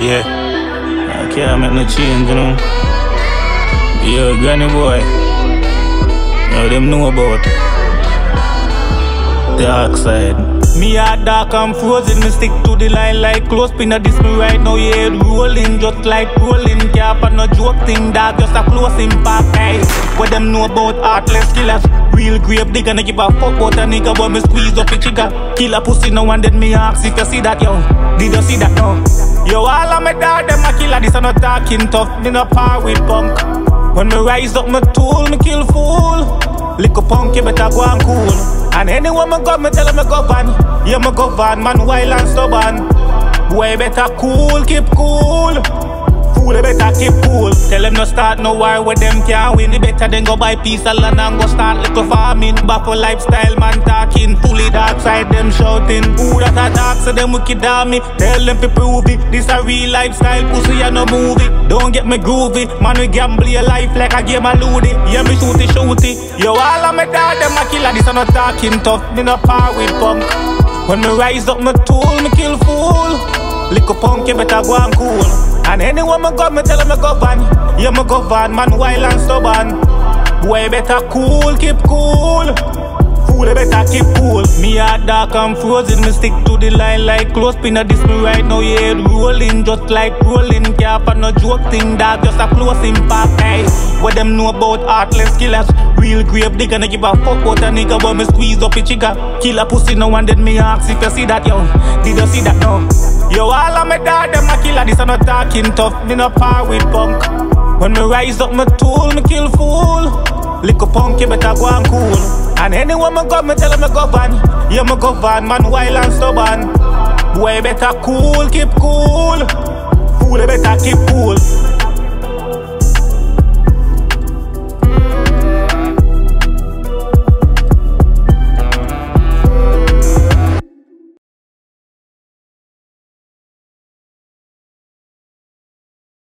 Yeah, I can't make no change, you know. Yeah, granny boy. Yeah, them know about the dark side. Me heart dark and frozen, me stick to the line like close pin this me right now, yeah, rolling just like rolling cap and no joke thing, dog, just a close impact, hey. What them know about heartless killers? Real grave they gonna give a fuck about a nigga, but me squeeze up the trigger. Kill a pussy, no one dead me ask if you see that, yo. Did you see that, no? Yo, all of my dog, them a killer, this a not talking tough, me no par with punk. When me rise up my tool, me kill fool. Little punk, you better go and cool. And anyone me got, me tell them me go van. Yeah, me go van, man, wild and stubborn. Boy, better cool, keep cool. You better keep cool. Tell them no start no war with them can't win. It better than go buy piece of land and go start little farming. Baffle lifestyle, man, talking. Fully dark side, them shouting. Who that a dark, so them wicked me. Tell them to prove it. This a real lifestyle, pussy, and no movie. Don't get me groovy. Man, we gamble your life like a game of Ludi. Yeah, me shooty shooty. Yo, all of my dog, them a killer. This a not talking tough. Me no par with punk. When me rise up my tool, me kill fool. Little punk, you better go and cool. And anyone me got, me tell them me go van. Yeah, me go van, man, wild and stubborn. Boy, better cool, keep cool. Fool, you better keep cool. Me heart dark and frozen, me stick to the line like close pin of this me right now, yeah, rolling just like rolling cap and no joke thing, dog, just a close impact, hey. What them know about heartless killers? Real grave digger, no give a fuck about a nigga, but me squeeze up a trigger. Kill a pussy, no one dead me ask if you see that, yo. Did you see that, no? Yo, all of my dog, them a killer, this a not talking tough, me no par with punk. When me rise up my tool, me kill fool. Little punk, you better go and cool. And anyone me got, me tell them me go van. Yeah, me go van, man, wild and stubborn. Boy, better cool, keep cool. Fool, better keep cool.